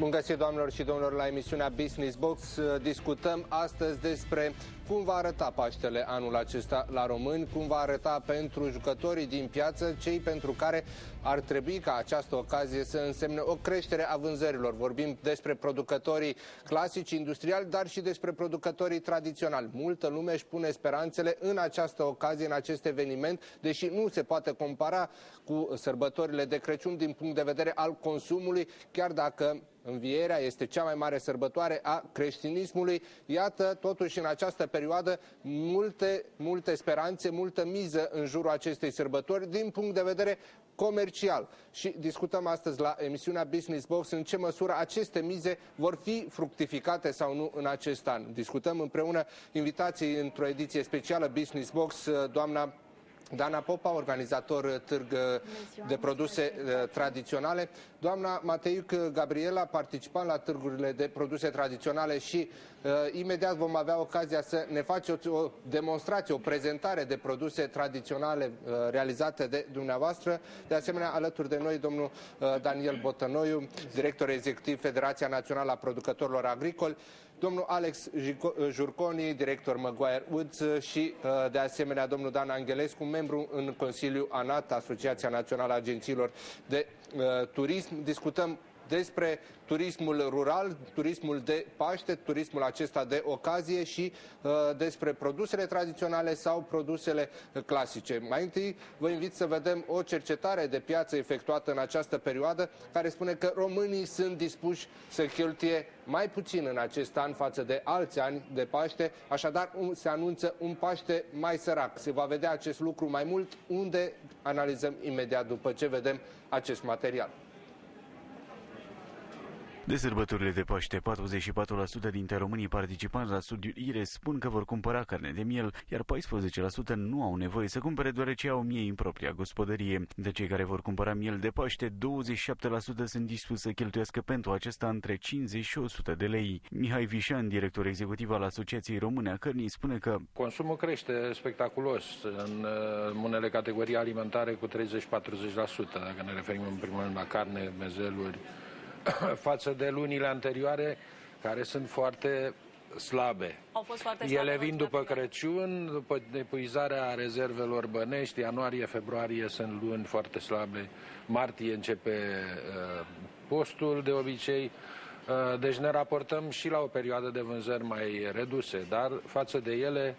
Bun găsit, doamnelor și domnilor, la emisiunea Business Box. Discutăm astăzi despre cum va arăta Paștele anul acesta la români, cum va arăta pentru jucătorii din piață, cei pentru care ar trebui ca această ocazie să însemne o creștere a vânzărilor. Vorbim despre producătorii clasici, industriali, dar și despre producătorii tradiționali. Multă lume își pune speranțele în această ocazie, în acest eveniment, deși nu se poate compara cu sărbătorile de Crăciun din punct de vedere al consumului, chiar dacă Învierea este cea mai mare sărbătoare a creștinismului. Iată, totuși, în această perioadă, multe, multe speranțe, multă miză în jurul acestei sărbători din punct de vedere comercial. Și discutăm astăzi la emisiunea Business Box în ce măsură aceste mize vor fi fructificate sau nu în acest an. Discutăm împreună invitații într-o ediție specială Business Box, doamna Dana Popa, organizator uh, târg uh, de produse uh, tradiționale. Doamna Mateiuc Gabriela, participant la târgurile de produse tradiționale și uh, imediat vom avea ocazia să ne faceți o demonstrație, o prezentare de produse tradiționale uh, realizate de dumneavoastră. De asemenea, alături de noi, domnul uh, Daniel Botănoiu, director executiv Federația Națională a Producătorilor Agricoli, domnul Alex Jurconi, director Maguire Woods și, de asemenea, domnul Dan Angelescu, membru în Consiliul ANAT, Asociația Națională a Agențiilor de uh, Turism. Discutăm despre turismul rural, turismul de Paște, turismul acesta de ocazie și uh, despre produsele tradiționale sau produsele clasice. Mai întâi vă invit să vedem o cercetare de piață efectuată în această perioadă care spune că românii sunt dispuși să cheltuie mai puțin în acest an față de alți ani de Paște, așadar se anunță un Paște mai sărac. Se va vedea acest lucru mai mult unde analizăm imediat după ce vedem acest material. De sărbătorile de Paște, 44% dintre românii participanți la studiul IRES spun că vor cumpăra carne de miel, iar 14% nu au nevoie să cumpere deoarece au miei în propria gospodărie. De cei care vor cumpăra miel de Paște, 27% sunt dispuși să cheltuiască pentru acesta între 50 și 100 de lei. Mihai Vișan, director executiv al Asociației Române a Cărnii, spune că consumul crește spectaculos în unele categorii alimentare cu 30-40%, dacă ne referim în primul rând la carne, mezeluri, față de lunile anterioare, care sunt foarte slabe. Au fost foarte Ele vin după Crăciun, după epuizarea rezervelor bănești, ianuarie, februarie sunt luni foarte slabe, martie începe uh, postul de obicei, uh, deci ne raportăm și la o perioadă de vânzări mai reduse, dar față de ele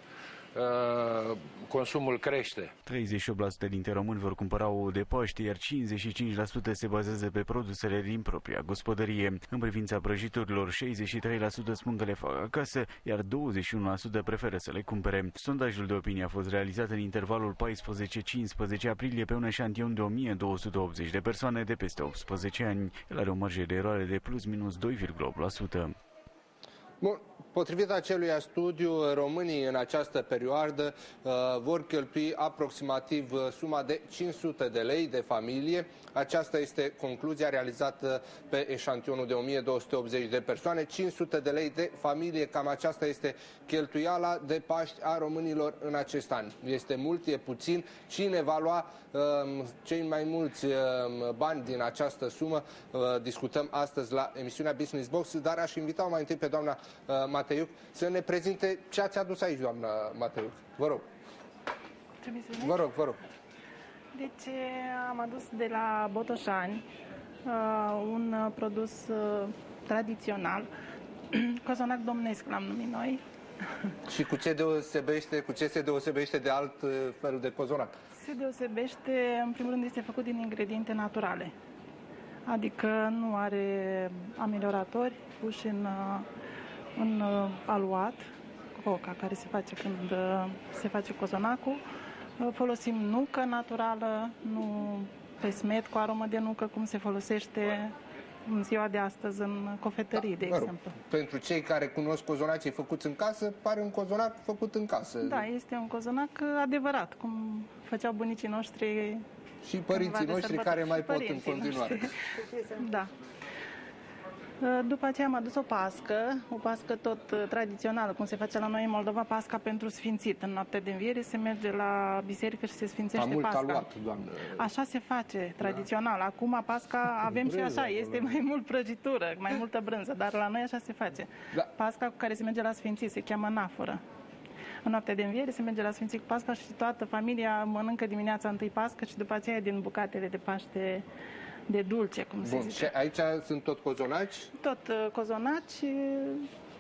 Uh, consumul crește. 38% dintre români vor cumpăra o de Paște, iar 55% se bazează pe produsele din propria gospodărie. În privința prăjiturilor, 63% spun că le fac acasă, iar 21% preferă să le cumpere. Sondajul de opinie a fost realizat în intervalul 14-15 aprilie pe un eșantion de 1280 de persoane de peste 18 ani. El are o marjă de eroare de plus minus 2,8%. Bun, potrivit acelui studiu, românii în această perioadă uh, vor cheltui aproximativ uh, suma de 500 de lei de familie. Aceasta este concluzia realizată pe eșantionul de 1280 de persoane. 500 de lei de familie, cam aceasta este cheltuiala de Paști a românilor în acest an. Este mult, e puțin. Cine va lua uh, cei mai mulți uh, bani din această sumă? Uh, discutăm astăzi la emisiunea Business Box, dar aș invita mai întâi pe doamna Uh, Mateiuc, să ne prezinte ce ați adus aici, doamna Mateiuc. Vă rog. Vă rog, vă rog. Deci am adus de la Botoșani uh, un uh, produs uh, tradițional, cozonac domnesc l-am numit noi. Și cu ce, deosebește, cu ce se deosebește de alt uh, fel de cozonac? Se deosebește, în primul rând, este făcut din ingrediente naturale. Adică nu are amelioratori puși în uh, un uh, aluat, coca, care se face când uh, se face cozonacul. Uh, folosim nucă naturală, nu pesmet cu aromă de nucă, cum se folosește în ziua de astăzi în cofetării, de exemplu. Pentru cei care cunosc cozonacii făcuți în casă, pare un cozonac făcut în casă. Da, este un cozonac adevărat, cum făceau bunicii noștri și părinții noștri care mai pot în continuare. da. Uh, După aceea am adus o pască, o pască tot uh, tradițională, cum se face la noi în Moldova, pasca pentru sfințit. În noaptea de înviere se merge la biserică și se Am sfințește mult pasca. aluat, doamnă. Așa se face, tradițional. Acum pasca avem și Brânză așa, acolo, este da. mai mult prăjitură, mai multă brânză, dar la noi așa se face. Da. Pasca cu care se merge la sfințit se cheamă nafără. În noaptea de înviere se merge la sfințit cu pasca și toată familia mănâncă dimineața întâi pască și după aceea din bucatele de Paște de dulce, cum se Bun, și zice. aici sunt tot cozonaci? Tot uh, cozonaci,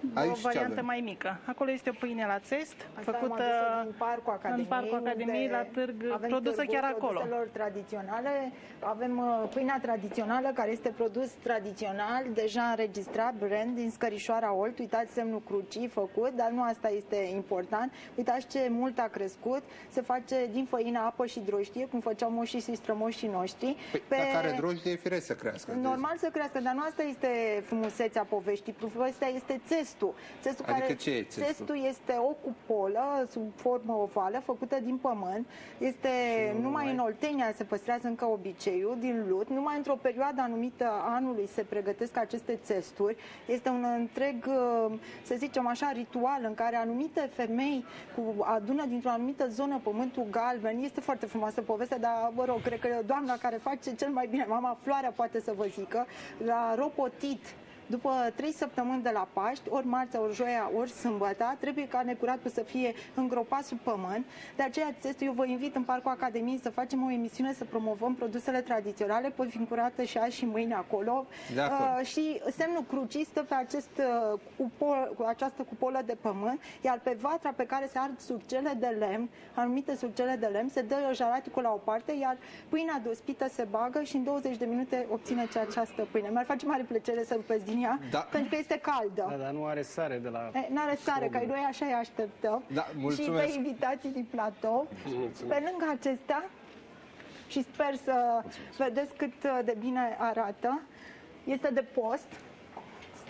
uh, Aici o ce variantă avem? mai mică. Acolo este o pâine la țest, Asta făcută am adus-o din Parcul Academiei, în Parcul Academiei, unde la târg, avem produsă târgul chiar acolo. produselor tradiționale. Avem uh, pâinea tradițională, care este produs tradițional, deja înregistrat, brand, din Scărișoara Olt. Uitați semnul crucii făcut, dar nu asta este important. Uitați ce mult a crescut. Se face din făină, apă și drojdie, cum făceau moșii și strămoșii noștri. Păi, Pe... Dacă are drojdie, e firesc să crească. Normal să crească, dar nu asta este frumusețea poveștii. Povestea este țestul. țestul Adică care, ce e țestul? Țestul este o cupolă sub formă ovală făcută din pământ. Este numai în Oltenia se păstrează încă obiceiul din lut. Numai într-o perioadă anumită a anului se pregătesc aceste țesturi. Este un întreg, uh, să zicem așa, ritual în care anumite femei cu, adună dintr-o anumită zonă pământul galben. Este foarte frumoasă povestea, dar vă rog, cred că doamna care face cel mai bine, mama Floarea poate să vă zică, la ropotit după trei săptămâni de la Paști, ori marțea, ori joia, ori sâmbătă, trebuie ca necuratul să fie îngropat sub pământ. De aceea, țestul, eu vă invit în Parcul Academiei să facem o emisiune să promovăm produsele tradiționale. Pot fi încurată și azi și mâine acolo. De acord. Uh, și semnul crucii stă pe acest, uh, cupol, cu această cupolă de pământ, iar pe vatra pe care se ard surcele de lemn, anumite surcele de lemn, se dă jaraticul la o parte, iar pâinea de ospită se bagă și în 20 de minute obțineți această pâine. Mi-ar face mare plăcere să rupezi din ea, Da. pentru că este caldă. Da, dar nu are sare de la... E, N-are sare, că noi așa îi așteptăm. Da, și mulțumesc. pe invitații din platou. Pe lângă acestea, și sper să vedeți cât de bine arată, este de post.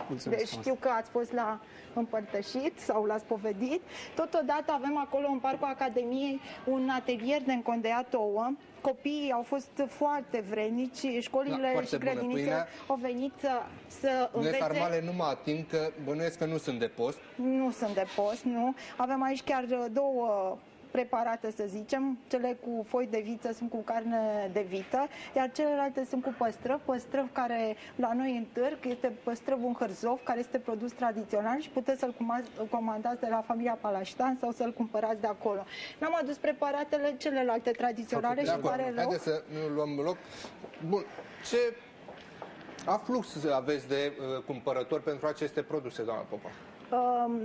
Mulțumesc Deci frumos. știu că ați fost la împărtășit sau l-ați povedit. Totodată avem acolo în Parcul Academiei un atelier de încondeiat ouă. Copiii au fost foarte vrednici, Da, școlile foarte și bună grădinițele pâinea. au venit să, să Unele învețe. sarmale nu mă ating, că bănuiesc că nu sunt de post. Nu sunt de post, nu. Avem aici chiar uh, două preparate, să zicem. Cele cu foi de viță sunt cu carne de vită, iar celelalte sunt cu păstrăv. Păstrăv care la noi în târg este păstrăvul în hârzov, care este produs tradițional și puteți să-l cuma- comandați de la familia Palaștan sau să-l cumpărați de acolo. N-am adus preparatele celelalte tradiționale De și acord. pare rău. Haideți să nu luăm loc. Bun, ce aflux aveți de uh, cumpărători pentru aceste produse, doamna Popa? Um,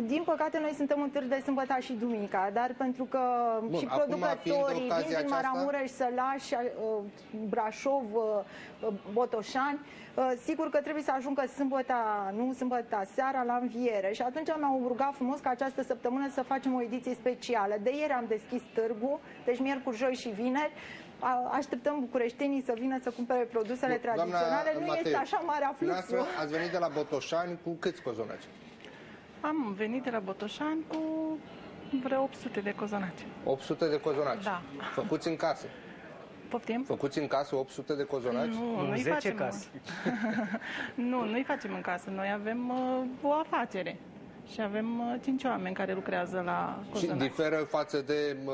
din păcate, noi suntem în târg de sâmbătă și duminica, dar pentru că Bun, și acum, fiind producătorii din, ocazia din aceasta- Maramureș, Sălaș, uh, Brașov, uh, uh, Botoșani, uh, sigur că trebuie să ajungă sâmbăta, nu sâmbăta, seara la înviere și atunci am rugat frumos ca această săptămână să facem o ediție specială. De ieri am deschis târgul, deci miercuri, joi și vineri, A- Așteptăm bucureștenii să vină să cumpere produsele tradiționale. Nu Matei, este așa mare afluxul. dumneavoastră ați venit de la Botoșani cu câți cozonaci? Am venit de la Botoșani cu vreo 800 de cozonaci. 800 de cozonaci. Da. Făcuți în casă. Poftim? Făcuți în casă 800 de cozonaci? Nu, În nu-i 10 facem, case. nu, nu-i facem în casă. Noi avem uh, o afacere și avem uh, cinci oameni care lucrează la Și cozonaci. diferă față de uh,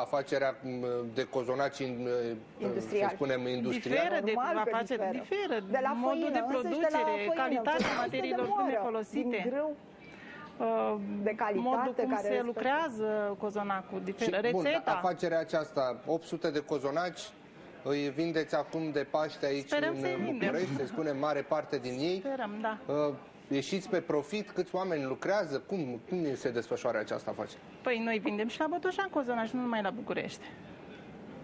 afacerea uh, de cozonaci în, uh, Industrial. să spunem, industrial? Diferă de Normal că afacere, diferă. diferă. De la modul făină, de însăși de la producere, făină, calitatea celălalt este materiilor de prime moară, folosite. Din grâu, uh, de calitate, modul cum care se respectă. lucrează cozonacul, Și, diferă. bun, Rețeta. afacerea aceasta, 800 de cozonaci, îi vindeți acum de Paște aici Sperăm în să-i vindem. București, se spune mare parte din ei. Sperăm, da. Uh, Ieșiți pe profit? Câți oameni lucrează? Cum, cum se desfășoară această afacere? Păi noi vindem și la Botoșan cozonaci, nu numai la București.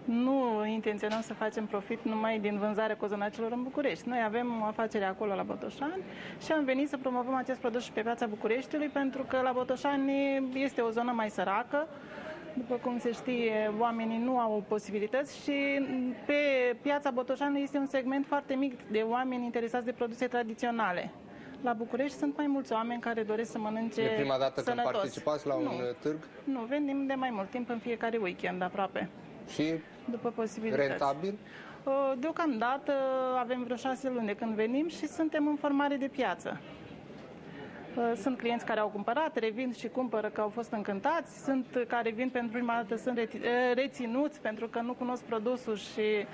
Nu intenționăm să facem profit numai din vânzarea cozonacilor în București. Noi avem o afacere acolo la Botoșani și am venit să promovăm acest produs și pe piața Bucureștiului pentru că la Botoșani este o zonă mai săracă. După cum se știe, oamenii nu au posibilități și pe piața Botoșanului este un segment foarte mic de oameni interesați de produse tradiționale. La București sunt mai mulți oameni care doresc să mănânce E prima dată când sănătos. participați la un nu. uh, târg Nu, vendim de mai mult timp în fiecare weekend aproape, și după posibilități. rentabil? Uh, Deocamdată avem vreo șase luni de când venim și suntem în formare de piață. Uh, Sunt clienți care au cumpărat, revin și cumpără că au fost încântați, sunt care vin pentru prima dată, sunt reti- uh, reținuți pentru că nu cunosc produsul și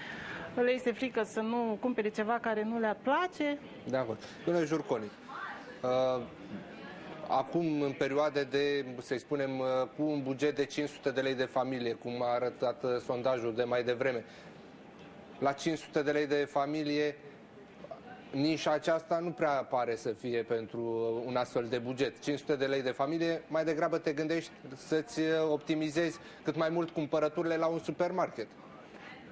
le este frică să nu cumpere ceva care nu le-ar place. De acord. Domnule Jurconi, uh, acum în perioade de, să spunem, uh, cu un buget de 500 de lei de familie, cum a arătat uh, sondajul de mai devreme, la 500 de lei de familie, nișa aceasta nu prea pare să fie pentru un astfel de buget. 500 de lei de familie, mai degrabă te gândești să-ți uh, optimizezi cât mai mult cumpărăturile la un supermarket.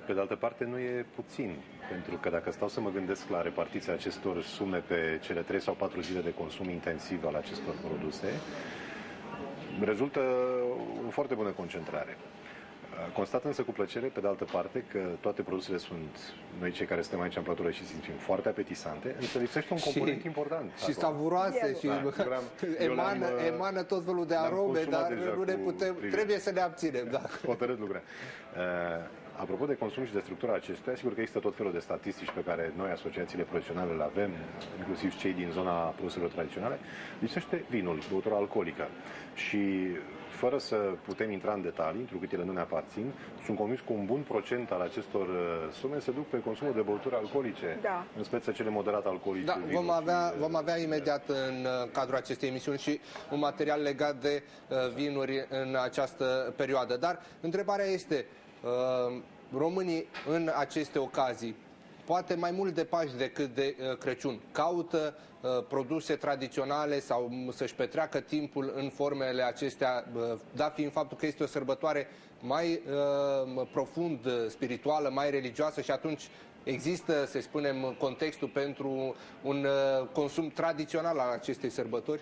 Pe de altă parte, nu e puțin, pentru că dacă stau să mă gândesc la repartiția acestor sume pe cele 3 sau 4 zile de consum intensiv al acestor produse, rezultă o foarte bună concentrare. Constat însă cu plăcere, pe de altă parte, că toate produsele sunt, noi cei care suntem aici în plătură și simțim foarte apetisante, însă lipsește un component important. Și acolo. savuroase și Da, vreau- eu emană, le-am, uh, emană tot felul de le-am arome, consumat dar deja nu ne cu putem, privire. trebuie să ne abținem. Da. hotărât lucrurile. Uh, apropo de consum și de structura acestuia, sigur că există tot felul de statistici pe care noi, asociațiile profesionale, le avem, inclusiv cei din zona produselor tradiționale, lipsește vinul, băutura alcoolică. Și fără să putem intra în detalii, întrucât ele nu ne aparțin, sunt convins că un bun procent al acestor uh, sume se duc pe consumul de băuturi alcoolice, Da. în speță cele moderat alcoolice. Da, vinul vom avea, și, uh, vom avea imediat în uh, cadrul acestei emisiuni și un material legat de uh, vinuri în această perioadă. Dar întrebarea este, uh, românii în aceste ocazii, poate mai mult de Paști decât de uh, Crăciun, caută uh, produse tradiționale sau m, să-și petreacă timpul în formele acestea, uh, dat fiind faptul că este o sărbătoare mai uh, profund uh, spirituală, mai religioasă și atunci Există, să spunem, contextul pentru un uh, consum tradițional al acestei sărbători?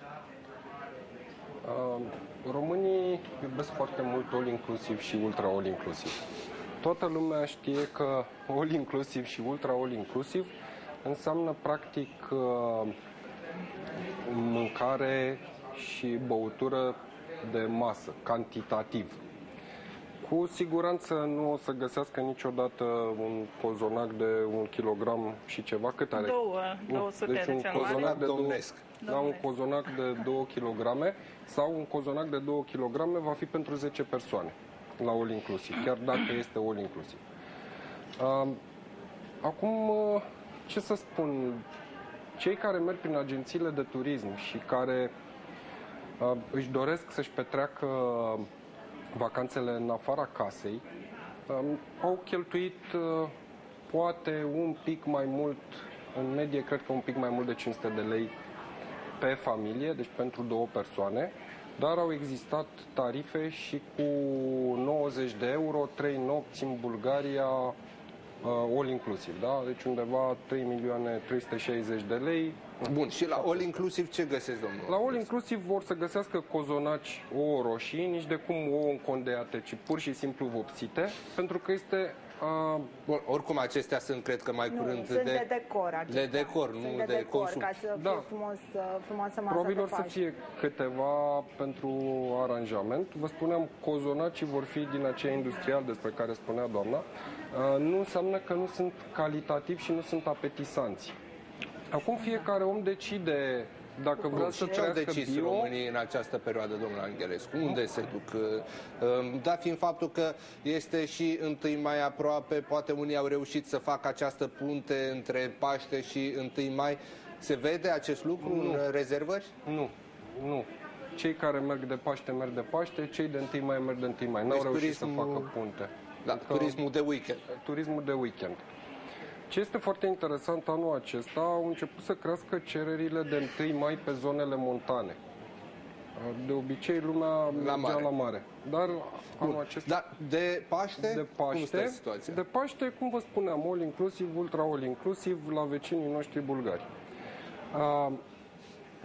Uh, Românii iubesc foarte mult all inclusiv și ultra all inclusiv. Toată lumea știe că all inclusiv și ultra all inclusiv înseamnă practic uh, mâncare și băutură de masă, cantitativ. Cu siguranță nu o să găsească niciodată un cozonac de un kilogram și ceva. Cât are? Două, Nu, 200 deci de un ținuare. cozonac de două, Domnesc. Da, un cozonac de 2 kg sau un cozonac de 2 kg va fi pentru 10 persoane la all inclusiv, chiar dacă este all inclusiv. Um, Acum, uh, ce să spun, cei care merg prin agențiile de turism și care uh, își doresc să-și petreacă vacanțele în afara casei, um, au cheltuit uh, poate un pic mai mult, în medie cred că un pic mai mult de 500 de lei pe familie, deci pentru două persoane, dar au existat tarife și cu 90 de euro, 3 nopți în Bulgaria, uh, all inclusiv, da? Deci undeva 3 milioane 360 de lei. Bun, și la all inclusiv ce găsesc, domnul? La all inclusiv vor să găsească cozonaci ouă roșii, nici de cum ouă încondeate, ci pur și simplu vopsite, pentru că este uh, Bun, oricum acestea sunt, cred că mai Nu, curând sunt de, decor acestea. de decor, sunt nu de, de decor, consum. ca să fie Da. frumos, uh, frumoasă masă Probabil de o să Paște. fie câteva pentru aranjament. Vă spuneam, cozonacii vor fi din aceea industrial despre care spunea doamna. Uh, Nu înseamnă că nu sunt calitativi și nu sunt apetisanți. Acum fiecare om decide dacă vrea Bun, să și ce au trăiască decis bio. românii în această perioadă, domnul Anghelescu? Unde se duc? Uh, Dat fiind faptul că este și întâi mai aproape, poate unii au reușit să facă această punte între Paște și întâi mai. Se vede acest lucru în rezervări? Nu, nu. Cei care merg de Paște merg de Paște, cei de întâi mai merg de întâi mai. N-au Deci reușit să turismul- facă punte. Da, Adică- turismul de weekend. turismul de weekend. Ce este foarte interesant anul acesta, au început să crească cererile de 1 mai pe zonele montane. De obicei lumea mergea mare. la mare. Dar anul acesta Dar de Paște? de Cum Paște, stă situația? de Paște, cum vă spuneam, all inclusiv, ultra all inclusiv la vecinii noștri bulgari. A,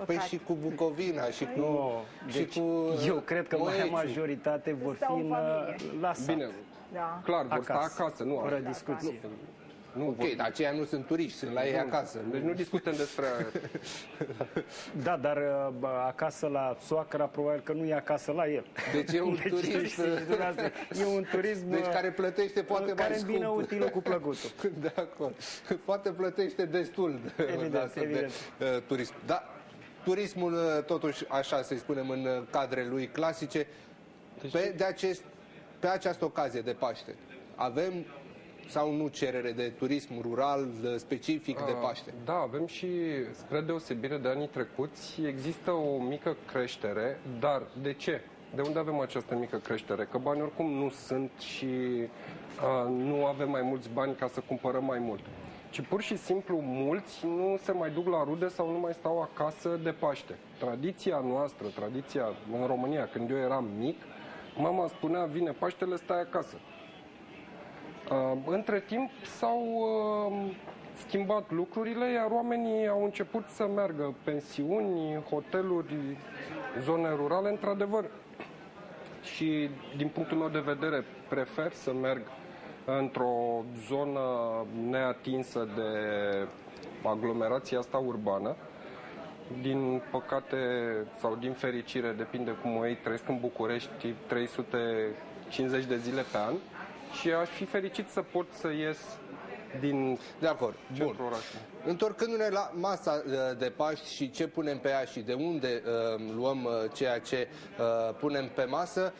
Păi și cu Bucovina și cu... Nu, și deci cu eu cred că marea Moeciu. majoritate vor Stau fi în în, familie. la sat. bine, Da. clar, vor sta Acasă, acasă, nu fără acasă. discuție. Nu Ok, vorbim- dar aceia nu sunt turiști, sunt la ei acasă. Deci nu discutăm despre... Da, dar uh, bă, acasă la soacra probabil că nu e acasă la el. Deci e un turist, știți, dumneavoastră, e un turism Deci uh, care plătește poate care mai îmbină scump. utilul cu plăcutul. De acord. Poate plătește destul de, Evident, de, astfel evident. de uh, turism. Da, turismul, uh, totuși, așa să-i spunem, în uh, cadre lui clasice, pe, de acest, pe această ocazie de Paște, avem sau nu cerere de turism rural uh, specific de Paște? Da, avem și, spre deosebire de anii trecuți, există o mică creștere, dar de ce? De unde avem această mică creștere? Că bani oricum nu sunt și a, nu avem mai mulți bani ca să cumpărăm mai mult. Ci pur și simplu mulți nu se mai duc la rude sau nu mai stau acasă de Paște. Tradiția noastră, tradiția în România, când eu eram mic, mama spunea, vine Paștele, stai acasă. Uh, Între timp s-au uh, schimbat lucrurile, iar oamenii au început să meargă pensiuni, hoteluri, zone rurale, într-adevăr. Și din punctul meu de vedere prefer să merg într-o zonă neatinsă de aglomerația asta urbană. Din păcate sau din fericire, depinde cum o iei, trăiesc în București 350 de zile pe an și aș fi fericit să pot să ies din De acord. Bun. centrul orașului. Întorcându-ne la masa uh, de Paști și ce punem pe ea și de unde uh, luăm uh, ceea ce uh, punem pe masă,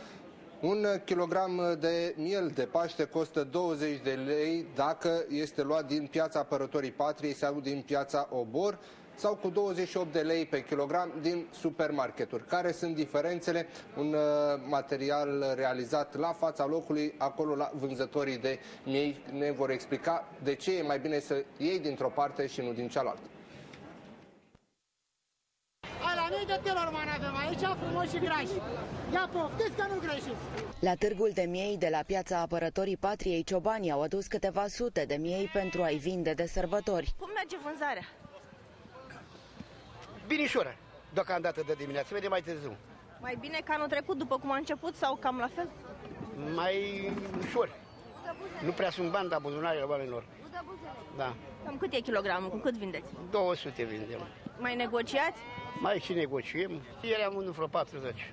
un uh, kilogram de miel de Paște costă 20 de lei dacă este luat din piața Apărătorii Patriei sau din piața Obor sau cu 28 de lei pe kilogram din supermarketuri. Care sunt diferențele? Un uh, material realizat la fața locului, acolo la vânzătorii de miei ne vor explica de ce e mai bine să iei dintr-o parte și nu din cealaltă. Hai la mii de telorman avem aici, frumos și grași. Ia poftiți că nu greșiți. La târgul de miei de la piața apărătorii patriei ciobanii au adus câteva sute de miei pentru a-i vinde de sărbători. Cum merge vânzarea? Binișoară, deocamdată de dimineață, vede mai târziu. Mai bine ca anul trecut, după cum a început, sau cam la fel? Mai ușor. Nu prea sunt bani la buzunarele oamenilor. Da, Cam cât e kilogramul? Cu cât vindeți? 200 vindem. Mai negociați? Mai și negociem. Ieri am vândut vreo 40.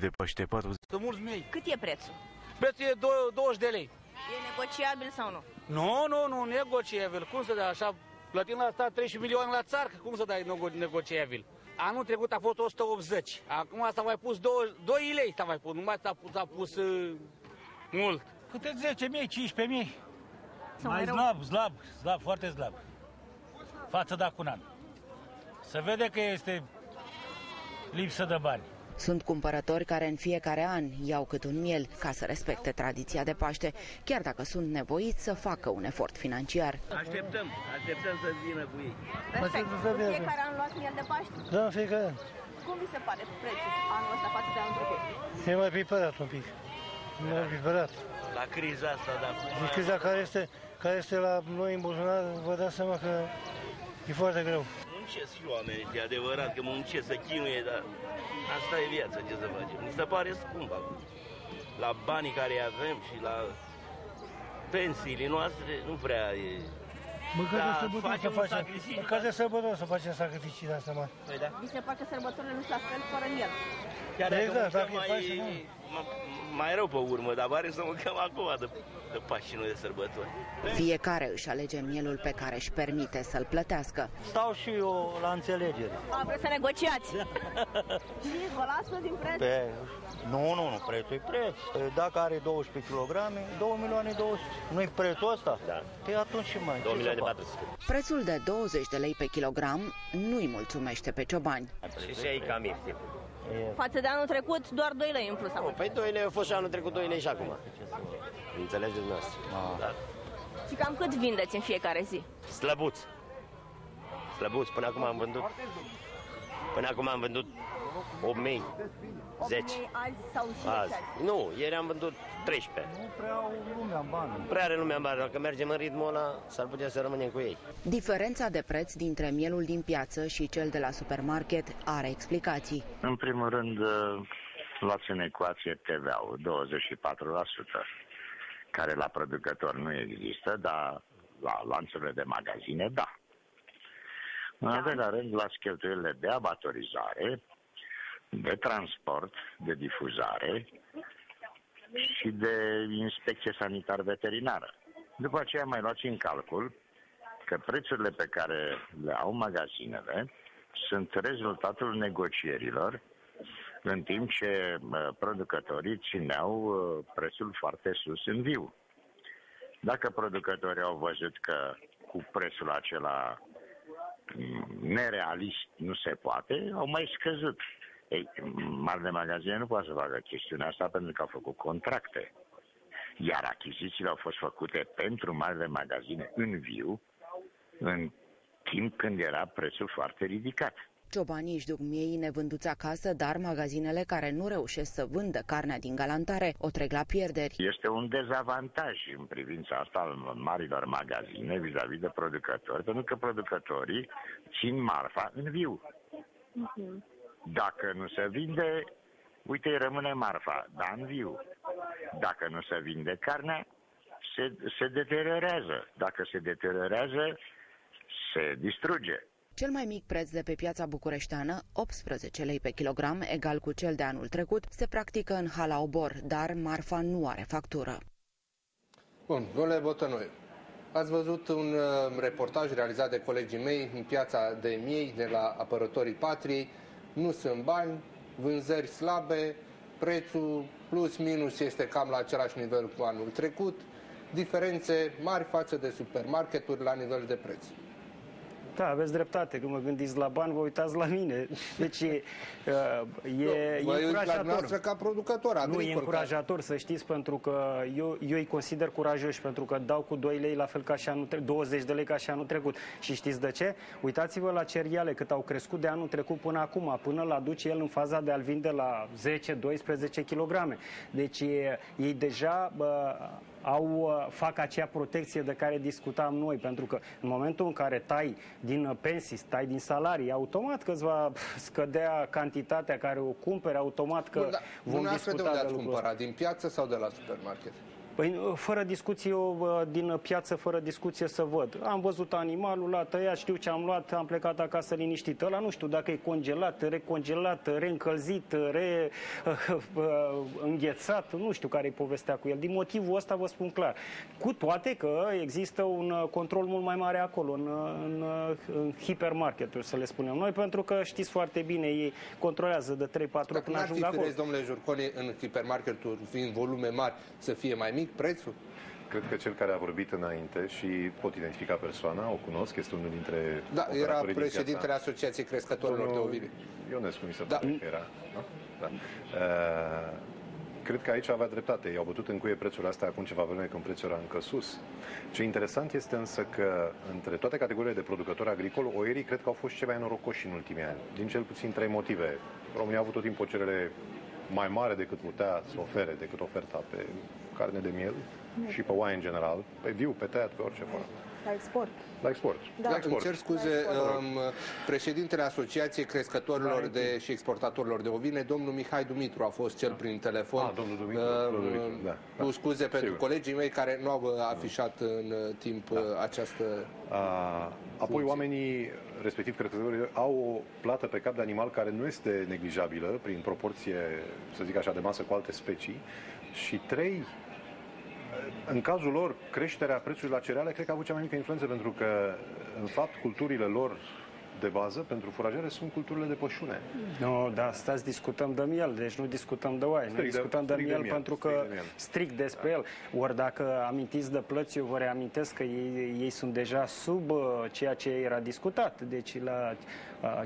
De Paște 40 Sunt mulți miei. Cât e prețul? Prețul e 20 de lei. E negociabil sau nu? Nu, nu, nu, negociabil. Cum să dai așa? Plătim la stat 13 milioane la țarcă, cum să dai nego- negociabil? Anul trecut a fost 180. Acum s-a mai pus 2, 2 lei s-a mai pus, nu mai s-a pus, s-a pus uh, mult. Câte 10 mii, 15 mii. Sau Mai mai rău? slab, slab, slab, foarte slab. Față de acum un an. Se vede că este lipsă de bani. Sunt cumpărători care în fiecare an iau cât un miel ca să respecte tradiția de Paște, chiar dacă sunt nevoiți să facă un efort financiar. Așteptăm, așteptăm să vină cu ei. Perfect. În fiecare an luați miel de Paște? Da, în fiecare an. Cum vi se pare prețul anul ăsta față de anul trecut? E mai piperat un pic. E mai piperat. La criza asta de acum... Și criza care este, care este la noi în buzunar, vă dați seama că e foarte greu. Muncesc și oamenii, e adevărat că muncesc să chinuie, dar asta e viața, ce să facem. Mi se pare scump acum. La banii care îi avem și la pensiile noastre, nu prea e... Măcar de Da, sărbători să facem un facem, sacrificiu. măcar de sărbători să facem sacrificiile astea mari. Păi da. Vi se pare că sărbătorile nu sunt la fel fără miel? Chiar dacă Exact, mâncăm dacă e mai, Paște, nu. mai, mai rău pe urmă, dar pare să mâncăm acum de, de Paști și nu de sărbători. Fiecare își alege mielul pe care își permite să-l plătească. Stau și eu la înțelegere. A, vreți să negociați? și vă lasă din preț? Pe... Nu, nu, nu, prețul e preț. E, Dacă are 12 kg, 2 milioane 200. Nu e prețul ăsta? Da. Păi atunci și mai. 2 ce să milioane fac? 400. Prețul de 20 de lei pe kilogram nu-i mulțumește pe ciobani. Și și e cam ieftin. Față de anul trecut, doar 2 lei în plus acum. Păi 2 lei a fost și anul trecut 2 lei și acum. Înțelegeți dumneavoastră? Da. Și cam cât vindeți în fiecare zi? Slăbuț. Slăbuț. Până acum am vândut... Până acum am vândut 8 mei. 10. Azi sau și Azi. Nu, ieri am vândut 13. Nu prea au lumea bani. Prea are lumea în bani. Dacă mergem în ritmul ăla, s-ar putea să rămânem cu ei. Diferența de preț dintre mielul din piață și cel de la supermarket are explicații. În primul rând, uh, luați în ecuație TVA-ul, 24%. care la producător nu există, dar la lanțurile de magazine, da. În al doilea rând, la cheltuielile de abatorizare, de transport, de difuzare și de inspecție sanitar-veterinară. După aceea mai luați în calcul că prețurile pe care le au magazinele sunt rezultatul negocierilor în timp ce producătorii țineau uh, prețul foarte sus în viu. Dacă producătorii au văzut că cu prețul acela mm, nerealist nu se poate, au mai scăzut. Ei, marile magazine nu poate să facă chestiunea asta pentru că au făcut contracte. Iar achizițiile au fost făcute pentru marile magazine în viu, în timp când era prețul foarte ridicat. Ciobanii își duc miei nevânduți acasă, dar magazinele care nu reușesc să vândă carnea din galantare o trec la pierderi. Este un dezavantaj în privința asta al marilor magazine vis-a-vis -vis de producători, pentru că producătorii țin marfa în viu. Uh-huh. Dacă nu se vinde, uite, îi rămâne marfa, dar în viu. Dacă nu se vinde carnea, se, se deteriorează. Dacă se deteriorează, se distruge. Cel mai mic preț de pe piața bucureșteană, 18 lei pe kilogram, egal cu cel de anul trecut, se practică în hala Obor, dar marfa nu are factură. Bun, domnule Botănoi, ați văzut un uh, reportaj realizat de colegii mei în piața de miei de la apărătorii patriei. Nu sunt bani, vânzări slabe, prețul plus minus este cam la același nivel cu anul trecut, diferențe mari față de supermarketuri la nivel de preț. Da, aveți dreptate. Când mă gândiți la bani, vă uitați la mine. Deci e, uh, e, nu, e încurajator. La ca producător agricol, Nu, e încurajator să știți, pentru că eu, eu îi consider curajoși, pentru că dau cu 2 lei la fel ca și anul trecut, 20 de lei ca și anul trecut. Și știți de ce? Uitați-vă la cereale, cât au crescut de anul trecut până acum, până la duce el în faza de a-l vinde la 10-12 kg. Deci ei deja bă, au, uh, fac acea protecție de care discutam noi, pentru că în momentul în care tai din uh, pensii, tai din salarii, automat că îți va scădea cantitatea care o cumpere, automat că Bun, da, vom discuta de unde ați cumpărat, din piață sau de la supermarket? Păi, uh, fără discuție, eu din piață, fără discuție să văd. Am văzut animalul, l-a tăiat, știu ce am luat, am plecat acasă liniștit. Ăla nu știu dacă e congelat, recongelat, reîncălzit, re, înghețat, nu știu care e povestea cu el. Din motivul ăsta vă spun clar. Cu toate că există un control mult mai mare acolo, în, în, în hipermarketuri, să le spunem noi, pentru că știți foarte bine, ei controlează de 3-4 ori până ajung acolo. Dacă domnule Jurconi, în hipermarketuri, fiind volume mari, să fie mai mic prețul? Cred că cel care a vorbit înainte și pot identifica persoana, o cunosc, este unul dintre Da, era președintele Asociației Crescătorilor de Ovine. Ionescu mi se da. pare că era. Da? Da. Uh, cred că aici avea dreptate. I-au bătut în cuie prețul astea acum ceva vreme când prețul era încă sus. Ce interesant este însă că între toate categoriile de producători agricoli, oierii cred că au fost cei mai norocoși în ultimii ani. Din cel puțin trei motive. România a avut tot timpul o cerere mai mare decât putea să ofere, decât oferta pe carne de miel și pe wine în general, pe viu, pe tăiat, pe orice formă. La export. La export. Da. La export. Îmi cer scuze, um, președintele Asociației Crescătorilor de, și Exportatorilor de Ovine, domnul Mihai Dumitru, a fost cel prin telefon. Ah, domnul Dumitru. Uh, domnul Dumitru da, da. Cu scuze Sigur. pentru colegii mei care nu au uh, afișat în uh, timp da. Uh, această... A, apoi funcție. oamenii respectiv crescătorii, au o plată pe cap de animal care nu este neglijabilă prin proporție, să zic așa, de masă cu alte specii. Și trei, în cazul lor, creșterea prețului la cereale cred că a avut cea mai mică influență pentru că, în fapt, culturile lor de bază pentru furajare sunt culturile de pășune. Nu, da, stați, discutăm de miel, deci nu discutăm de oaie, nu discutăm de, de, miel de miel pentru că de strict despre da. el. Ori dacă amintiți de plăți, eu vă reamintesc că ei, ei sunt deja sub uh, ceea ce era discutat. Deci la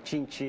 5 uh,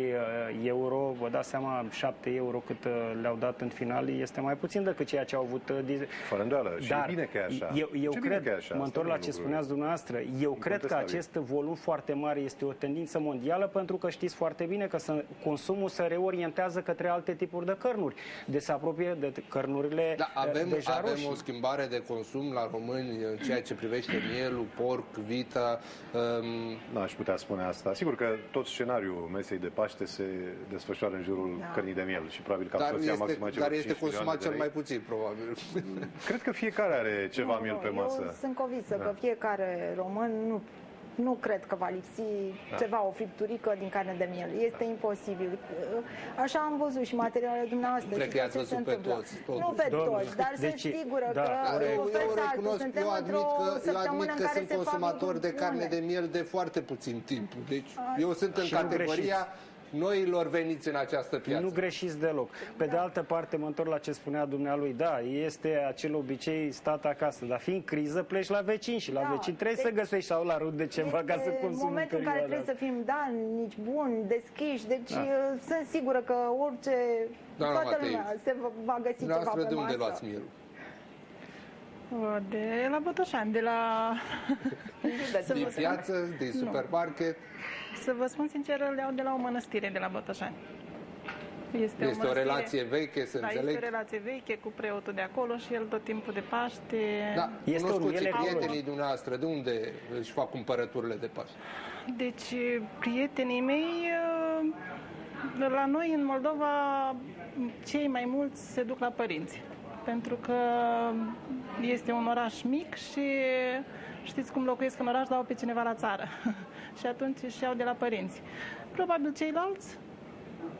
euro, vă dați seama, 7 euro cât uh, le-au dat în final, este mai puțin decât ceea ce au avut. Uh, Fără îndoială, și Dar bine că e așa. Eu, eu cred, așa, mă întorc la ce spuneați dumneavoastră, eu cred că acest volum foarte mare este o tendință mondială specială pentru că știți foarte bine că să, consumul se reorientează către alte tipuri de cărnuri. De se apropie de cărnurile da, avem, deja avem roșii. o schimbare de consum la români în ceea ce privește mielul, porc, vita. Um... N-aș putea spune asta. Sigur că tot scenariul mesei de Paște se desfășoară în jurul Da. cărnii de miel și probabil că Dar absorția este, maximă a celor dar este 5 milioane consumat de cel lei. mai puțin, probabil. Cred că fiecare are ceva Nu, miel nu, pe Eu masă. sunt convinsă Da. că fiecare român nu nu cred că va lipsi Da. ceva, o fripturică din carne de miel. Este imposibil. Așa am văzut și materialele dumneavoastră. Cred și că i-ați ce se văzut pe întâmplă. toți, totuși. Nu pe Domnule, toți, dar deci, sunt sigură da, că care- un eu fel sau altul recunosc, suntem eu într-o admit că, eu săptămână admit în că care sunt se fac consumator de lucruri carne bune. de miel de foarte puțin timp. Deci eu sunt în Și nu categoria greșiți. Noilor veniți în această piață. Nu greșiți deloc. Pe de altă parte, mă întorc la ce spunea dumnealui, da, este acel obicei stat acasă, dar fiind criză, pleci la vecini și la Da, vecini trebuie deci să găsești sau la rude ceva ca să Este consumi în momentul în care perioada trebuie să fim dalnici, buni, deschiși. Deci Da. uh, sunt sigură că orice... Doamna toată Matei, lumea se va- va găsi ceva Dumneavoastră pe de unde masă. luați mielul? De la Botoșani, de la... Să Din vă- piață, din Nu. Supermarket? Să vă spun sincer, le iau de la o mănăstire de la Botoșani. Este, Este o relație veche, să da, înțeleg. este o relație veche cu preotul de acolo și el tot timpul de Paște... Da, Este un cunoscuții, miel prietenii ecologic. dumneavoastră, de unde își fac cumpărăturile de Paște? Deci, prietenii mei, uh, la noi în Moldova, cei mai mulți se duc la părinți. Pentru că este un oraș mic și știți cum locuiesc în oraș, dau pe cineva la țară. și atunci își iau de la părinți. Probabil ceilalți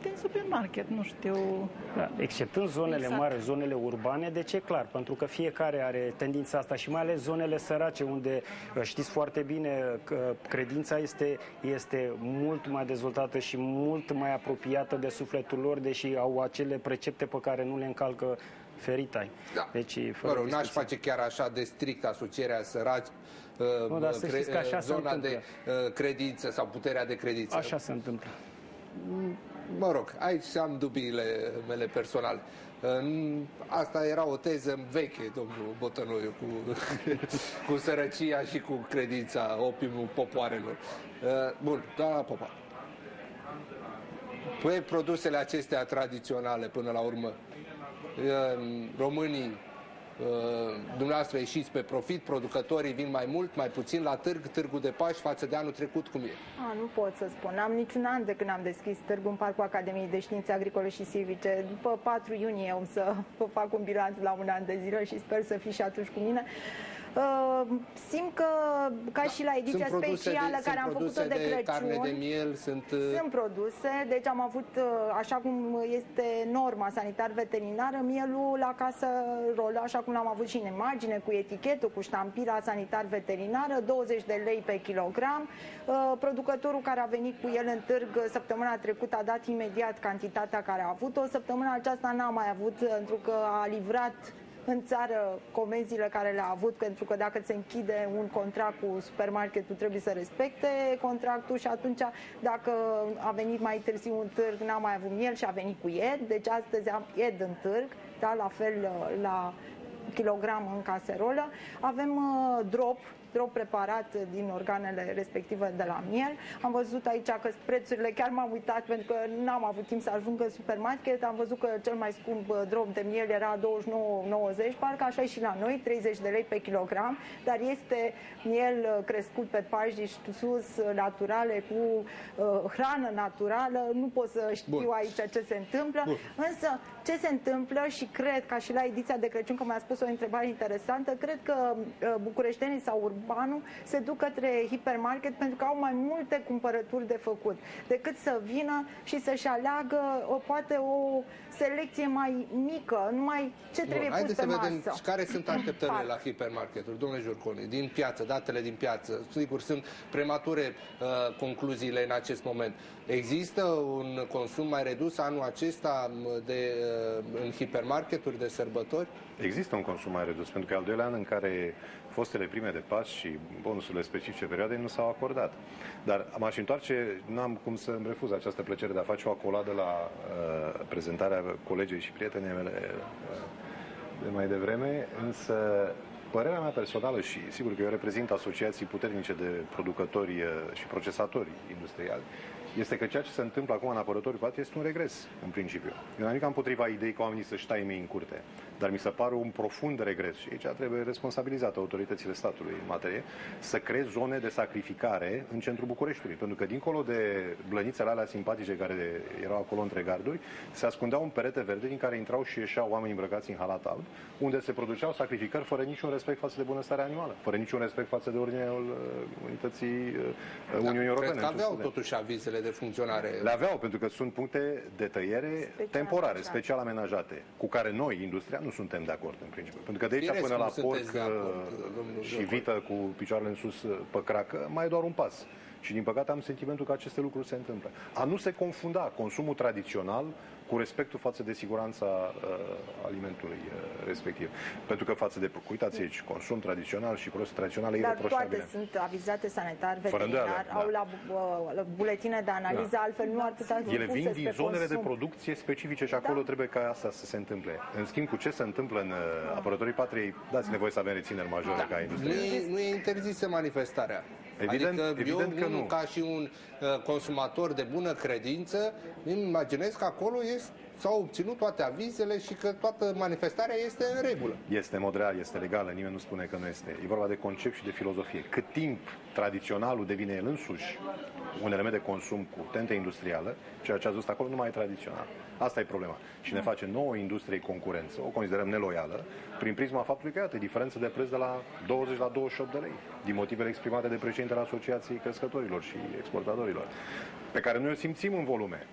din supermarket, nu știu. Da, exceptând zonele Exact. mari, zonele urbane, de ce? Clar, pentru că fiecare are tendința asta și mai ales zonele sărace, unde uh, știți foarte bine că credința este, este mult mai dezvoltată și mult mai apropiată de sufletul lor, deși au acele precepte pe care nu le încalcă feritai. Da. Deci, Mă fără rog, n-aș discuție. face chiar așa de strict asocierea săraci, uh, Nu, dar să cre- știți că așa uh, se zona întâmplă. de uh, credință sau puterea de credință. Așa se întâmplă. Mă rog, aici am dubiile mele personale. În- Asta era o teză veche, domnul Botănoiu, cu, cu sărăcia și cu credința, opimul popoarelor. Uh, Bun, doamna Popa. Pe produsele acestea tradiționale, până la urmă, uh, românii, uh, dumneavoastră ieșiți pe profit, producătorii vin mai mult, mai puțin la târg, târgul de Paști față de anul trecut, cum e? A, nu pot să spun. Am niciun an de când am deschis târgul în Parcul Academiei de Științe Agricole și Silvice. După 4 iunie o să vă fac un bilanț la un an de zile și sper să fiți și atunci cu mine. Uh, simt că, ca și la ediția produse specială de, care am sunt făcut-o produse de Crăciun, carne de miel, sunt... uh, sunt produse, deci am avut, uh, așa cum este norma sanitar-veterinară, mielul la casă rolă, așa cum l-am avut și în imagine, cu etichetul, cu ștampila sanitar-veterinară, 20 de lei pe kilogram. Uh, Producătorul care a venit cu el în târg uh, săptămâna trecută a dat imediat cantitatea care a avut-o. Săptămâna aceasta n-a mai avut, pentru că a livrat în țară comenzile care le-a avut, pentru că dacă se închide un contract cu supermarketul, trebuie să respecte contractul și atunci, dacă a venit mai târziu un târg, n-a mai avut miel și a venit cu ied, deci astăzi am ied în târg, da, la fel uh, la kilogram în caserolă. Avem uh, drop, drop preparat din organele respective de la miel. Am văzut aici că prețurile, chiar m-am uitat pentru că n-am avut timp să ajung în supermarket, am văzut că cel mai scump uh, drop de miel era 29,90, parcă așa e și la noi, 30 de lei pe kilogram, dar este miel uh, crescut pe pajiști sus, uh, naturale, cu uh, hrană naturală, nu pot să știu Bun. aici ce se întâmplă, Bun. însă ce se întâmplă și cred, ca și la ediția de Crăciun, că mi-a spus o întrebare interesantă, cred că uh, bucureștenii sau urbanul se duc către hipermarket pentru că au mai multe cumpărături de făcut, decât să vină și să-și aleagă o, poate o selecție mai mică, numai ce trebuie Bun, pus haideți pe să vedem masă. care sunt așteptările Parc. la hipermarketuri, domnule Jurconi, din piață, datele din piață. Sigur, sunt premature uh, concluziile în acest moment. Există un consum mai redus anul acesta m, de, uh, în hipermarketuri de sărbători? Există un consum mai redus, pentru că e al doilea an în care fostele prime de pas și bonusurile specifice perioadei nu s-au acordat. Dar m-aș întoarce, n-am cum să îmi refuz această plăcere de a face o acoladă la uh, prezentarea colegei și prietenei mele uh, de mai devreme, însă părerea mea personală și sigur că eu reprezint asociații puternice de producători uh, și procesatori industriali, este că ceea ce se întâmplă acum în apărătorul patrie este un regres, în principiu. Eu n-am nimic împotriva ideii ca oamenii să-și taie mei în curte, dar mi se pare un profund regres și aici trebuie responsabilizate autoritățile statului în materie să creezi zone de sacrificare în centrul Bucureștiului, pentru că dincolo de blănițele alea simpatice care erau acolo între garduri, se ascundea un perete verde din care intrau și ieșeau oameni îmbrăcați în halat alb, unde se produceau sacrificări fără niciun respect față de bunăstarea animală, fără niciun respect față de ordinea uh, unității uh, Uniunii da, Europene. Cred că aveau totuși avizele de funcționare. Le aveau, pentru că sunt puncte de tăiere special temporare, amenajate. special amenajate, cu care noi, industria, nu suntem de acord în principiu. Pentru că de aici Firesc până la porc acord, și vită cu picioarele în sus pe cracă, mai e doar un pas. Și din păcate am sentimentul că aceste lucruri se întâmplă. A nu se confunda consumul tradițional cu respectul față de siguranța uh, alimentului uh, respectiv. Pentru că față de, uitați aici, consum tradițional și produse tradiționale Dar ireproșabile. toate sunt avizate sanitar, veterinar, da. au la uh, buletine de analiză, da. altfel nu ar putea fi Ele vin din zonele consum. de producție specifice și acolo da. trebuie ca asta să se întâmple. În schimb, cu ce se întâmplă în uh, apărătorii patriei, dați nevoie să avem rețineri majore da. ca industrie. Nu e, nu e interzisă manifestarea. Evident, adică evident eu, că nu. ca și un uh, consumator de bună credință, îmi imaginez că acolo este s-au obținut toate avizele și că toată manifestarea este în regulă. Este mod real, este legală, nimeni nu spune că nu este. E vorba de concept și de filozofie. Cât timp tradiționalul devine el însuși un element de consum cu tente industrială, ceea ce a zis acolo nu mai e tradițional. Asta e problema. Și ne face nouă industrie concurență, o considerăm neloială, prin prisma faptului că, iată, diferență de preț de la 20 la 28 de lei, din motivele exprimate de președintele Asociației Crescătorilor și Exportatorilor, pe care noi o simțim în volume.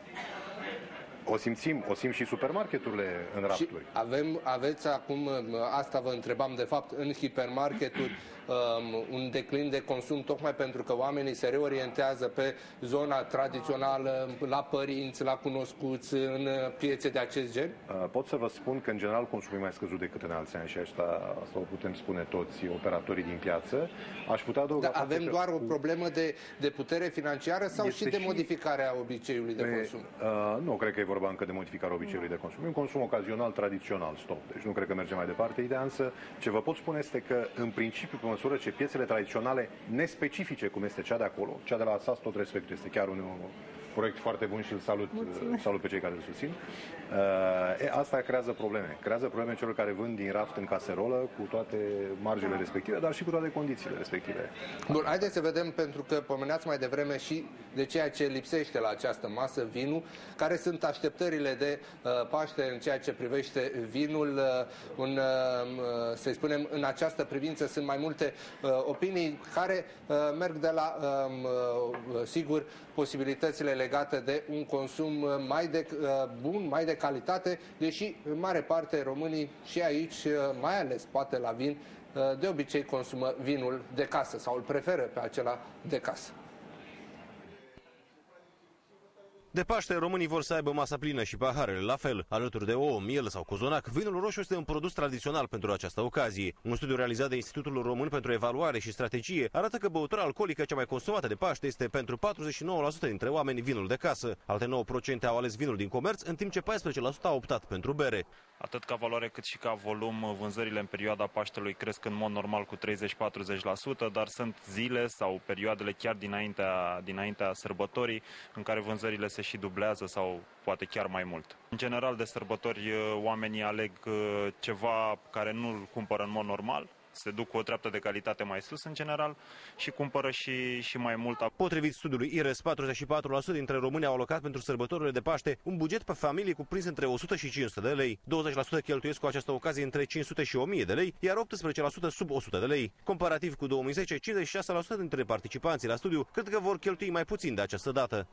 O simțim, o simt și supermarketurile în rapturi. Și avem, aveți acum, asta vă întrebam de fapt, în hipermarketuri um, un declin de consum tocmai pentru că oamenii se reorientează pe zona tradițională, la părinți, la cunoscuți, în piețe de acest gen? Uh, pot să vă spun că în general consumul e mai scăzut decât în alți ani și asta, asta o putem spune toți operatorii din piață. Aș putea adăuga... Da, avem doar o problemă de, de putere financiară sau și de și... modificarea obiceiului de pe, consum? Uh, nu, cred că e vorba încă de modificarea obiceiului de consum. E un consum ocazional, tradițional, stop. Deci nu cred că merge mai departe. Ideea însă, ce vă pot spune este că, în principiu, pe măsură ce piețele tradiționale nespecifice, cum este cea de acolo, cea de la SAS, tot respectul este chiar un proiect foarte bun și îl salut, salut pe cei care îl susțin. Uh, e, asta creează probleme. Creează probleme celor care vând din raft în caserolă cu toate marjele respective, dar și cu toate condițiile respective. Bun, haideți să vedem, pentru că pomeneați mai devreme și de ceea ce lipsește la această masă, vinul, care sunt așteptările de uh, Paște în ceea ce privește vinul. Uh, un, uh, să spunem, în această privință sunt mai multe uh, opinii care uh, merg de la, um, uh, sigur, posibilitățile legate de un consum mai de uh, bun, mai de calitate, deși în mare parte românii și aici, uh, mai ales poate la vin, uh, de obicei consumă vinul de casă sau îl preferă pe acela de casă. De Paște, românii vor să aibă masa plină și paharele la fel. Alături de ouă, miel sau cozonac, vinul roșu este un produs tradițional pentru această ocazie. Un studiu realizat de Institutul Român pentru Evaluare și Strategie arată că băutura alcoolică cea mai consumată de Paște este pentru 49% dintre oameni vinul de casă. Alte 9% au ales vinul din comerț, în timp ce 14% au optat pentru bere. Atât ca valoare cât și ca volum, vânzările în perioada Paștelui cresc în mod normal cu 30-40%, dar sunt zile sau perioadele chiar dinaintea, dinaintea sărbătorii în care vânzările se și dublează sau poate chiar mai mult. În general, de sărbători, oamenii aleg uh, ceva care nu-l cumpără în mod normal, se duc cu o treaptă de calitate mai sus în general și cumpără și, și mai mult. Potrivit studiului IRES, 44% dintre români au alocat pentru sărbătorile de Paște un buget pe familie cuprins între 100 și 500 de lei. 20% cheltuiesc cu această ocazie între 500 și 1000 de lei, iar 18% sub 100 de lei. Comparativ cu 2010, 56% dintre participanții la studiu cred că vor cheltui mai puțin de această dată.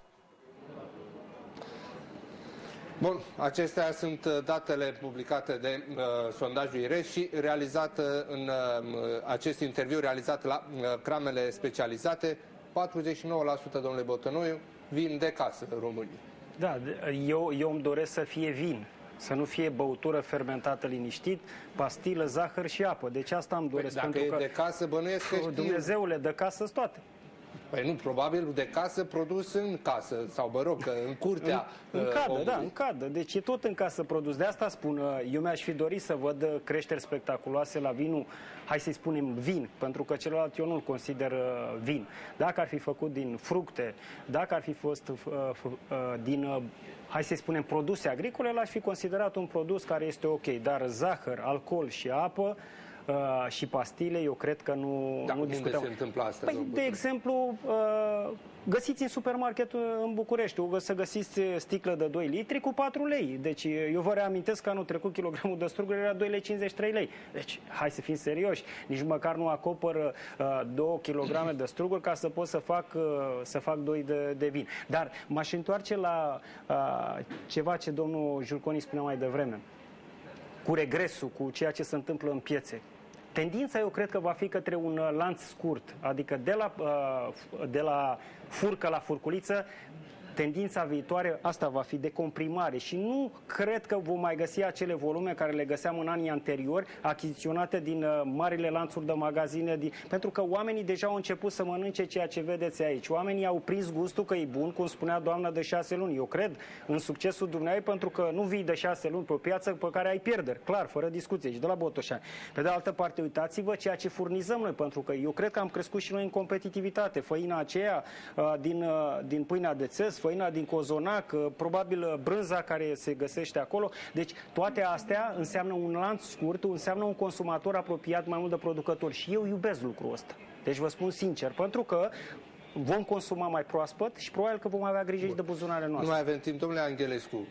Bun, acestea sunt uh, datele publicate de uh, sondajul IRES și realizat uh, în uh, acest interviu realizat la uh, cramele specializate, 49% domnule Botănoiu vin de casă în România. Da, eu, eu îmi doresc să fie vin, să nu fie băutură fermentată liniștit, pastilă, zahăr și apă. Deci asta îmi doresc. Păi, dacă pentru e că, de casă, bănuiesc că știu. Dumnezeule, de casă toate. Păi nu, probabil de casă produs în casă sau, mă rog, în curtea În, în uh, cadă, omului. da, în cadă. Deci e tot în casă produs. De asta spun, uh, eu mi-aș fi dorit să văd uh, creșteri spectaculoase la vinul, hai să-i spunem vin, pentru că celălalt eu nu-l consider uh, vin. Dacă ar fi făcut din fructe, dacă ar fi fost uh, f- uh, din, uh, hai să-i spunem, produse agricole, l-aș fi considerat un produs care este ok. Dar zahăr, alcool și apă, uh, și pastile, eu cred că nu, Da, nu unde discutăm. se întâmplă asta, Păi, domnul de exemplu, uh, găsiți în supermarket uh, în București, o să găsiți sticlă de 2 litri cu 4 lei. Deci eu vă reamintesc că anul trecut kilogramul de struguri era 2 lei 53 lei. Deci hai să fim serioși, nici măcar nu acoperă uh, 2 kg de struguri ca să pot să fac, uh, să fac 2 de, de vin. Dar m-aș întoarce la uh, ceva ce domnul Julconi spunea mai devreme cu regresul, cu ceea ce se întâmplă în piețe. Tendința eu cred că va fi către un uh, lanț scurt, adică de la, uh, de la furcă la furculiță, tendința viitoare asta va fi de comprimare și nu cred că vom mai găsi acele volume care le găseam în anii anteriori, achiziționate din uh, marile lanțuri de magazine, din... pentru că oamenii deja au început să mănânce ceea ce vedeți aici. Oamenii au prins gustul că e bun, cum spunea doamna de șase luni. Eu cred în succesul dumneavoastră pentru că nu vii de șase luni pe o piață pe care ai pierderi, clar, fără discuție, și de la Botoșani. Pe de altă parte, uitați-vă ceea ce furnizăm noi, pentru că eu cred că am crescut și noi în competitivitate. Făina aceea uh, din, uh, din pâinea de țes, făina din cozonac, uh, probabil uh, brânza care se găsește acolo. Deci toate astea înseamnă un lanț scurt, înseamnă un consumator apropiat mai mult de producători și eu iubesc lucrul ăsta. Deci vă spun sincer, pentru că vom consuma mai proaspăt și probabil că vom avea grijă și de buzunarele Nu noastre. mai avem timp. Domnule Angelescu,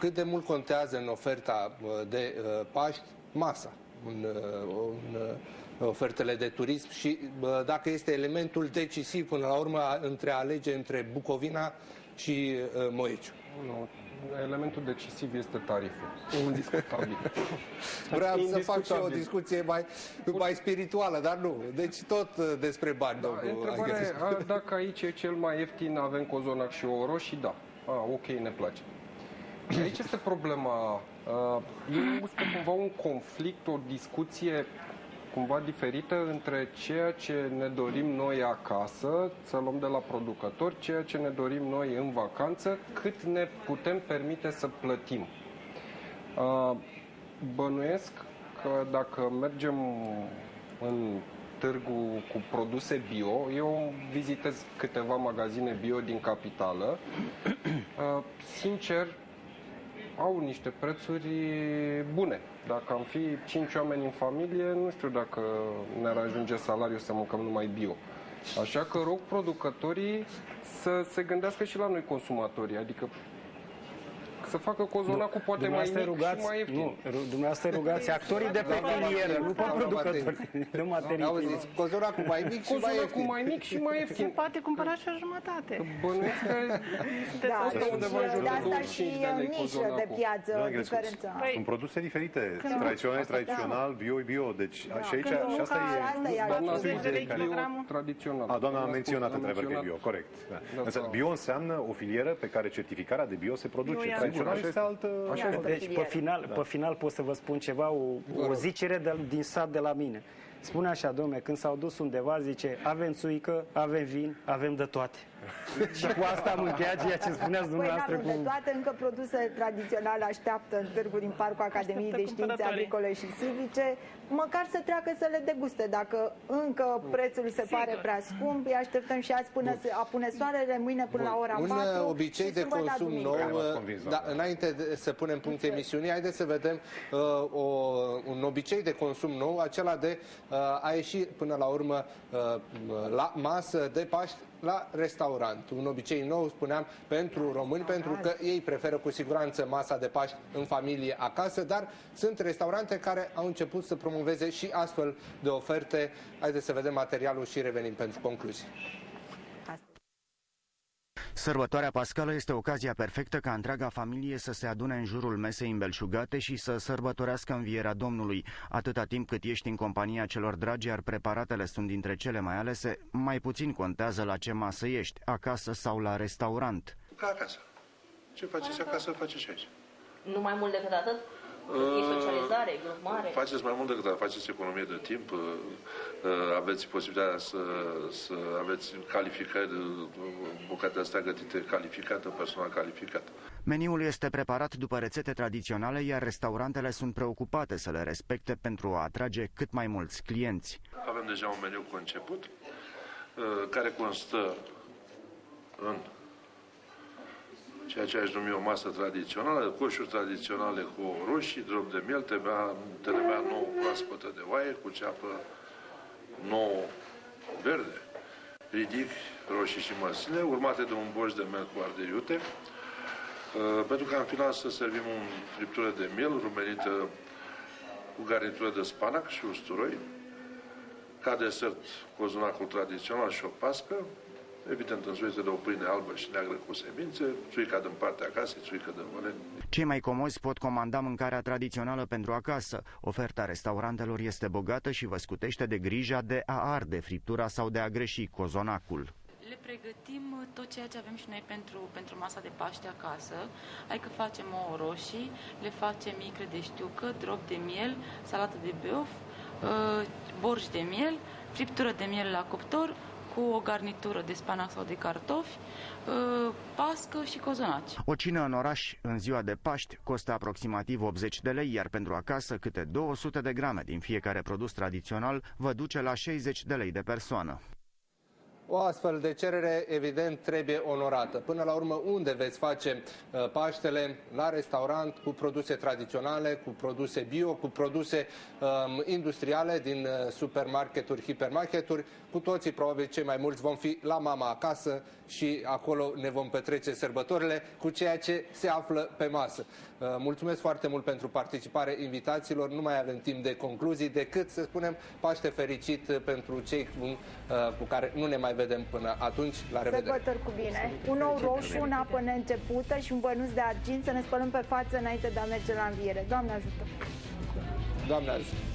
cât de mult contează în oferta uh, de uh, Paști masa, în, uh, în uh, ofertele de turism și uh, dacă este elementul decisiv până la urmă a- între a alege între Bucovina și uh, Moeciu? Nu, elementul decisiv este tariful. Indiscutabil. Vreau să fac și eu o Indiscutabil. discuție mai, mai spirituală, dar nu. Deci tot uh, despre bani, Da, domnul întrebarea e, Angelescu. a, dacă aici e cel mai ieftin, avem cozonac și ouă roșii, da. A, ok, ne place. Și aici este problema. A, Eu este cumva un conflict, o discuție cumva diferită între ceea ce ne dorim noi acasă, să luăm de la producători, ceea ce ne dorim noi în vacanță, cât ne putem permite să plătim. Uh, Bănuiesc că dacă mergem în târgu cu produse bio, eu vizitez câteva magazine bio din capitală. Uh, Sincer, au niște prețuri bune. Dacă am fi cinci oameni în familie, nu știu dacă ne-ar ajunge salariul să mâncăm numai bio. Așa că rog producătorii să se gândească și la noi consumatorii, adică să facă cozonacul poate mai mic Dumneavoastră rugați, și mai ieftin. nu, ru- dumneavoastră rugați actorii de pe filieră, nu pe producători, de materii prime. Auziți, cozonacul mai mic și mai Cozonacul ieftin. mai mic și mai Se ieftin. poate cumpăra și o jumătate. Bănuiesc că Sunteți Da, asta deci, undeva în jur de de asta 25 și de lei nișă de cozonacul. piață, Da, Grescu, diferența. Păi, Sunt produse diferite. Când- Tradițional, Asta- tradițional, bio, bio. Deci și aici, Când și asta mânca- e... asta e Doamna 40 spus de lei bio kilogramul. tradițional. A, doamna a spus, menționat a într-adevăr că e bio, menționat. corect. Da. Da, Însă sau- bio înseamnă o filieră pe care certificarea de bio se produce. Bio e Tradițional altă. este altă... Așa altă- este. Deci, pe final, pe final pot să vă spun ceva, o, o zicere de, din sat de la mine. Spune așa, domne, când s-au dus undeva, zice, avem țuică, avem vin, avem de toate. Și cu asta am încheiat ceea ce spuneați Păi dumneavoastră n-avem de cu... toate, încă produse tradiționale așteaptă în târgu din Parcul Academiei de Așteaptă Științe cumpărătorii. Agricole și Silvice, măcar să treacă să le deguste. Dacă încă prețul îi se Sigur. pare prea scump, îi așteptăm și azi până se apune soarele, mâine până la ora Un 4 uh, obicei și de sâmbătă, consum duminică. nou, M-ați uh, convins, da, doamnă. înainte de, să punem punct emisiunii, haideți să vedem uh, o, un obicei de consum nou, acela de uh, a ieși până la urmă uh, la masă de Paști la restaurant. Un obicei nou, spuneam, pentru români, pentru că ei preferă cu siguranță masa de Paști în familie acasă, dar sunt restaurante care au început să promoveze și astfel de oferte. Haideți să vedem materialul și revenim pentru concluzii. Sărbătoarea pascală este ocazia perfectă ca întreaga familie să se adune în jurul mesei îmbelșugate și să sărbătorească învierea Domnului. Atâta timp cât ești în compania celor dragi, iar preparatele sunt dintre cele mai alese, mai puțin contează la ce masă ești, acasă sau la restaurant. Ca acasă. Ce faceți acasă, faceți și aici. Nu mai mult decât atât? E socializare, e grup mare? Faceți mai mult decât a faceți economie de timp, uh, uh, aveți posibilitatea să, să aveți calificări, bucate astea gătite calificată, personal calificat. Meniul este preparat după rețete tradiționale, iar restaurantele sunt preocupate să le respecte pentru a atrage cât mai mulți clienți. Avem deja un meniu conceput, care constă în ceea ce aș numi o masă tradițională, coșuri tradiționale cu roșii, drop de miel, trebuia, trebuia nouă proaspătă de oaie cu ceapă nouă verde, ridic, roșii și măsline, urmate de un boș de miel cu ardei iute, uh, pentru că în final să servim o friptură de miel rumenită cu garnitură de spanac și usturoi, ca desert cozonacul tradițional și o pască, evident însuite de o pâine albă și neagră cu semințe, țuica din partea casei, țuică de vălen. Cei mai comozi pot comanda mâncarea tradițională pentru acasă. Oferta restaurantelor este bogată și vă scutește de grija de a arde friptura sau de a greși cozonacul le pregătim tot ceea ce avem și noi pentru, pentru masa de Paște acasă. Hai că facem ouă roșii, le facem micre de știucă, drop de miel, salată de beof, uh, borș de miel, friptură de miel la cuptor, cu o garnitură de spanac sau de cartofi, ă, pască și cozonaci. O cină în oraș în ziua de Paști costă aproximativ 80 de lei, iar pentru acasă câte 200 de grame din fiecare produs tradițional vă duce la 60 de lei de persoană. O astfel de cerere, evident, trebuie onorată. Până la urmă, unde veți face uh, Paștele? La restaurant, cu produse tradiționale, cu produse bio, cu produse um, industriale din uh, supermarketuri, hipermarketuri. Cu toții, probabil, cei mai mulți vom fi la mama acasă și acolo ne vom petrece sărbătorile cu ceea ce se află pe masă. Uh, mulțumesc foarte mult pentru participare invitațiilor. Nu mai avem timp de concluzii decât să spunem Paște fericit pentru cei cu, uh, cu care nu ne mai vedem până atunci. La revedere! Sărbători cu bine! Un nou roșu, un apă neîncepută și un bănuț de argint să ne spălăm pe față înainte de a merge la înviere. Doamne ajută! Doamne ajută!